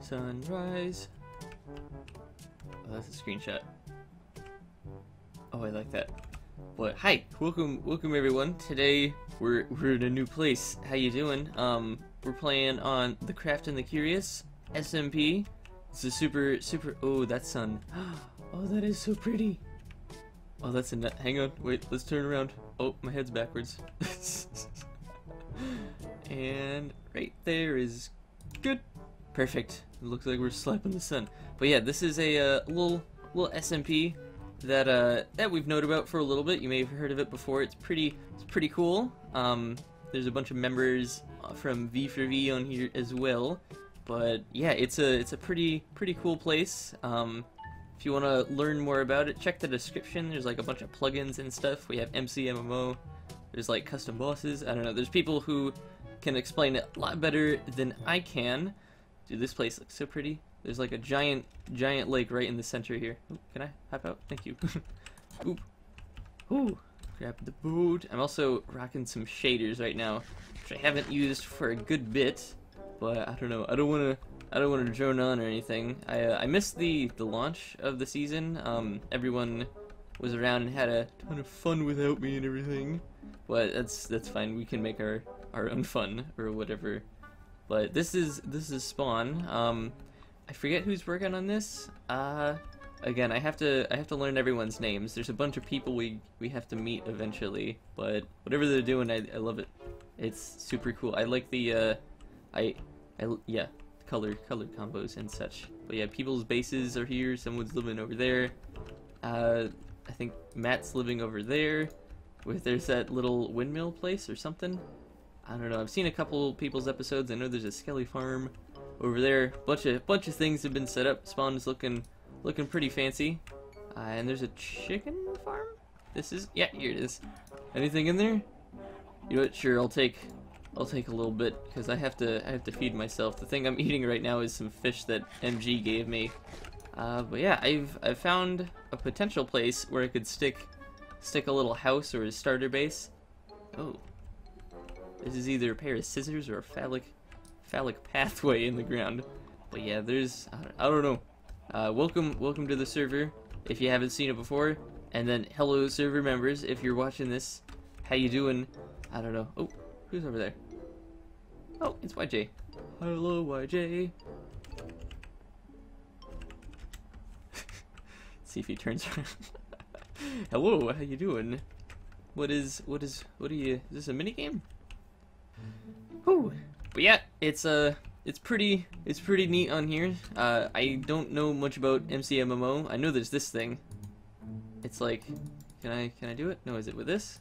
Sunrise. Oh, that's a screenshot. Oh, I like that. But hi, welcome, welcome everyone. Today we're we're in a new place. How you doing? Um, we're playing on the Craft and the Curious SMP. It's a super super. Oh, that sun. Oh, that is so pretty. Oh, that's a. nut. Hang on, wait. Let's turn around. Oh, my head's backwards. and right there is good. Perfect. It looks like we're slapping the sun. But yeah, this is a uh, little little SMP that uh, that we've known about for a little bit. You may have heard of it before. It's pretty it's pretty cool. Um, there's a bunch of members uh, from V4V on here as well. But yeah, it's a it's a pretty pretty cool place. Um, if you want to learn more about it, check the description. There's like a bunch of plugins and stuff. We have MCMMO. There's like custom bosses. I don't know. There's people who can explain it a lot better than I can. Dude, this place looks so pretty. There's like a giant, giant lake right in the center here. Ooh, can I hop out? Thank you. Oop. Ooh. Grab the boot. I'm also rocking some shaders right now, which I haven't used for a good bit. But I don't know. I don't want to. I don't want to drone on or anything. I uh, I missed the the launch of the season. Um, everyone was around and had a ton of fun without me and everything. But that's that's fine. We can make our our own fun or whatever. But this is this is Spawn. Um, I forget who's working on this. Uh, again, I have to I have to learn everyone's names. There's a bunch of people we we have to meet eventually. But whatever they're doing, I, I love it. It's super cool. I like the uh, I I yeah color color combos and such. But yeah, people's bases are here. Someone's living over there. Uh, I think Matt's living over there. With there's that little windmill place or something. I don't know. I've seen a couple people's episodes. I know there's a Skelly farm over there. Bunch of bunch of things have been set up. Spawn is looking looking pretty fancy. Uh, and there's a chicken farm. This is yeah. Here it is. Anything in there? You know what? Sure, I'll take I'll take a little bit because I have to I have to feed myself. The thing I'm eating right now is some fish that MG gave me. Uh, but yeah, I've I've found a potential place where I could stick stick a little house or a starter base. Oh, this is either a pair of scissors or a phallic phallic pathway in the ground. But yeah, there's I don't, know. Uh, welcome welcome to the server if you haven't seen it before, and then hello server members if you're watching this. How you doing? I don't know. Oh, who's over there? Oh, it's YJ. Hello, YJ. See if he turns around. Hello, how you doing? What is, what is, what are you, is this a mini game? But yeah, it's, uh, it's pretty, it's pretty neat on here. Uh, I don't know much about MCMMO. I know there's this thing. It's like, can I, can I do it? No, is it with this?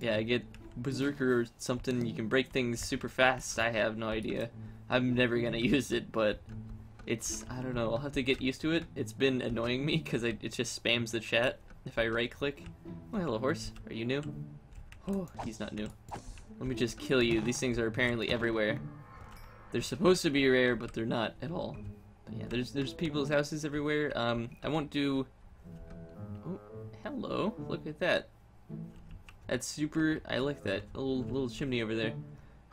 Yeah, I get berserker or something. You can break things super fast. I have no idea. I'm never gonna use it, but it's I don't know. I'll have to get used to it. It's been annoying me because it just spams the chat if I right click. Oh, hello horse. Are you new? Oh, he's not new. Let me just kill you. These things are apparently everywhere. They're supposed to be rare, but they're not at all. But yeah, there's there's people's houses everywhere. Um, I won't do. Oh, hello! Look at that. That's super. I like that little little chimney over there.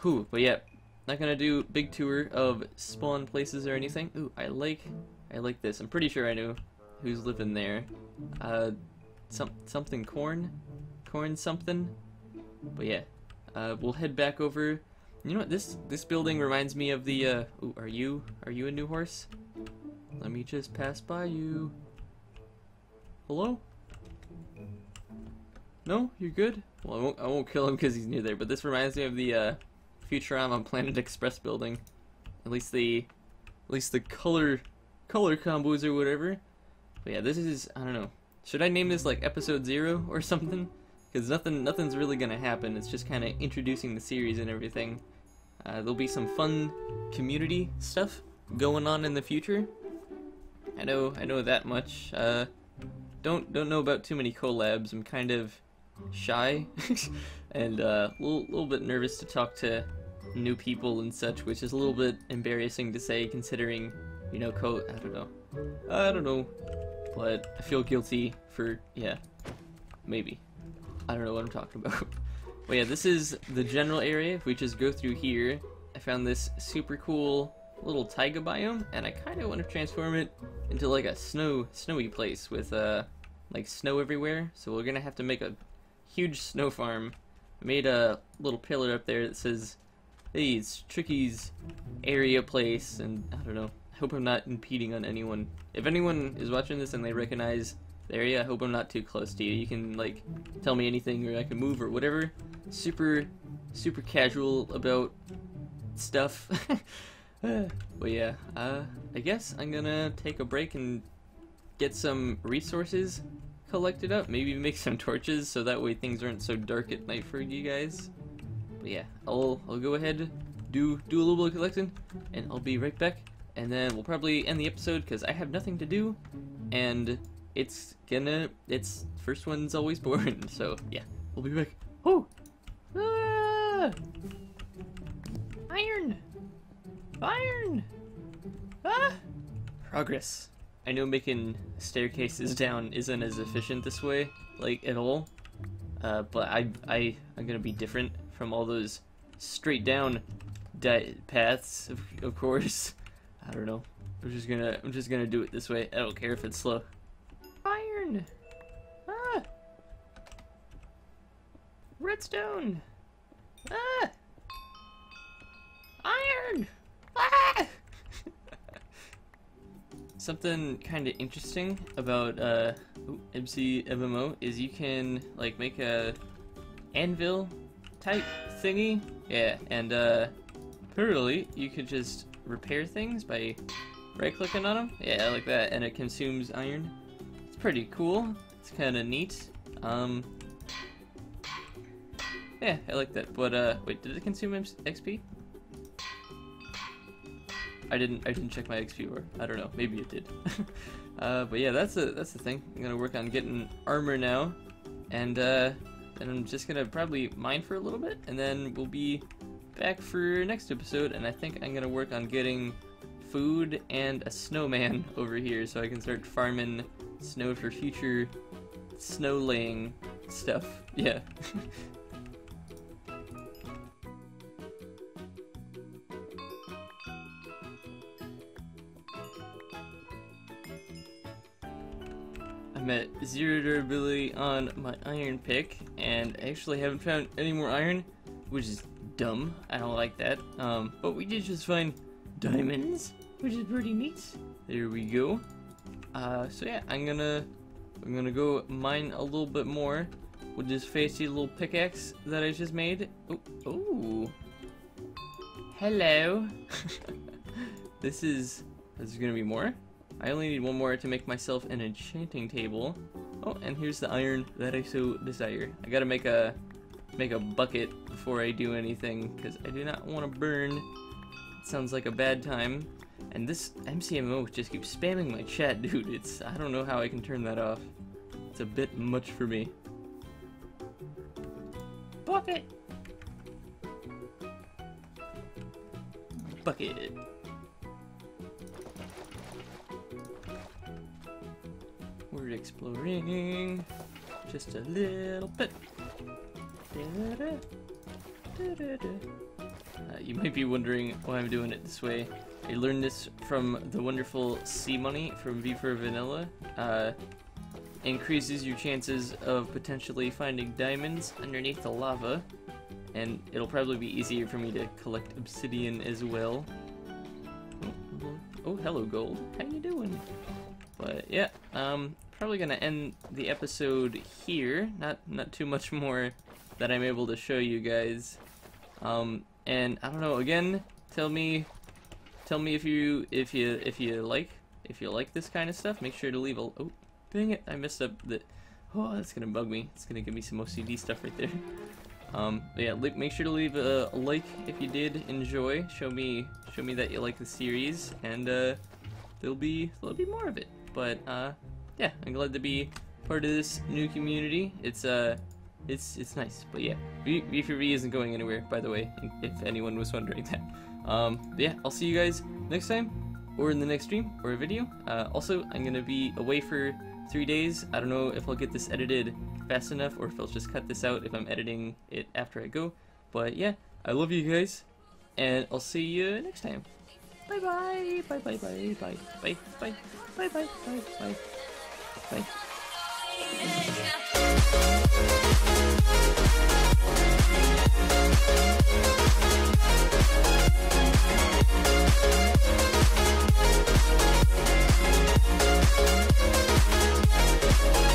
Whew. But yeah, not gonna do big tour of spawn places or anything. Ooh, I like I like this. I'm pretty sure I know who's living there. Uh, some something corn, corn something. But yeah, uh, we'll head back over. You know what? This this building reminds me of the. Uh, ooh, are you are you a new horse? Let me just pass by you. Hello? No, you're good. Well, I won't, I won't kill him because he's near there. But this reminds me of the uh, Futurama Planet Express building. At least the, at least the color, color combos or whatever. But yeah, this is I don't know. Should I name this like Episode Zero or something? Because nothing, nothing's really gonna happen. It's just kind of introducing the series and everything. Uh, there'll be some fun community stuff going on in the future. I know, I know that much. Uh, don't don't know about too many collabs. I'm kind of shy and a uh, little, little bit nervous to talk to new people and such, which is a little bit embarrassing to say considering, you know, co- I don't know. I don't know. But I feel guilty for, yeah, maybe. I don't know what I'm talking about. but yeah, this is the general area. If we just go through here, I found this super cool little taiga biome, and I kind of want to transform it into like a snow snowy place with uh like snow everywhere. So we're gonna have to make a huge snow farm. I made a little pillar up there that says, "Hey, it's Tricky's area place," and I don't know. I hope I'm not impeding on anyone. If anyone is watching this and they recognize area, I hope I'm not too close to you. You can like tell me anything, or I can move, or whatever. Super, super casual about stuff. but yeah, uh, I guess I'm gonna take a break and get some resources collected up. Maybe make some torches so that way things aren't so dark at night for you guys. But yeah, I'll I'll go ahead do do a little bit of collecting, and I'll be right back. And then we'll probably end the episode because I have nothing to do, and it's gonna it's first one's always boring. So yeah, we'll be back. Oh, ah! iron, iron, ah! Progress. I know making staircases down isn't as efficient this way, like at all. Uh, but I, I, I'm gonna be different from all those straight down paths, of, of course. I don't know. I'm just gonna, I'm just gonna do it this way. I don't care if it's slow. Iron. Ah. Redstone. Ah. Iron. Ah. Something kind of interesting about uh, MC MMO is you can like make a anvil type thingy. Yeah, and uh, apparently you could just repair things by right clicking on them. Yeah, like that, and it consumes iron. Pretty cool. It's kind of neat. Um, yeah, I like that. But uh, wait, did it consume XP? I didn't I didn't check my XP or I don't know maybe it did uh, but yeah that's a that's the thing I'm gonna work on getting armor now and uh, then I'm just gonna probably mine for a little bit and then we'll be back for next episode and I think I'm gonna work on getting food and a snowman over here so I can start farming snow for future snow laying stuff yeah I'm at zero durability on my iron pick, and I actually haven't found any more iron, which is dumb. I don't like that. Um, but we did just find diamonds, which is pretty neat. There we go. Uh, so yeah, I'm gonna I'm gonna go mine a little bit more with this fancy little pickaxe that I just made. Oh, oh. hello. this is this is gonna be more. I only need one more to make myself an enchanting table. Oh, and here's the iron that I so desire. I gotta make a make a bucket before I do anything because I do not want to burn. Sounds like a bad time. And this MCMMO just keeps spamming my chat, dude. It's I don't know how I can turn that off. It's a bit much for me. Bucket. Bucket. We're exploring just a little bit. Da-da-da. Da-da-da. Uh, you might be wondering why I'm doing it this way. I learned this from the wonderful Sea Money from V for Vanilla. Uh, increases your chances of potentially finding diamonds underneath the lava, and it'll probably be easier for me to collect obsidian as well. Oh, oh hello gold. How you doing? But yeah, um, probably gonna end the episode here. Not not too much more that I'm able to show you guys. Um, and I don't know. Again, tell me, tell me if you if you if you like if you like this kind of stuff. Make sure to leave a oh dang it I messed up the oh that's gonna bug me. It's gonna give me some OCD stuff right there. Um, yeah, make sure to leave a, like if you did enjoy. Show me show me that you like the series, and uh, there'll be there'll be more of it. But uh, yeah, I'm glad to be part of this new community. It's uh, it's it's nice. But yeah, V, V4V isn't going anywhere, by the way, if anyone was wondering that. Um, yeah, I'll see you guys next time, or in the next stream, or a video. Uh, also, I'm gonna be away for three days. I don't know if I'll get this edited fast enough, or if I'll just cut this out if I'm editing it after I go. But yeah, I love you guys. and I'll see you next time. Bye bye, bye bye bye bye bye bye bye bye bye bye bye. We'll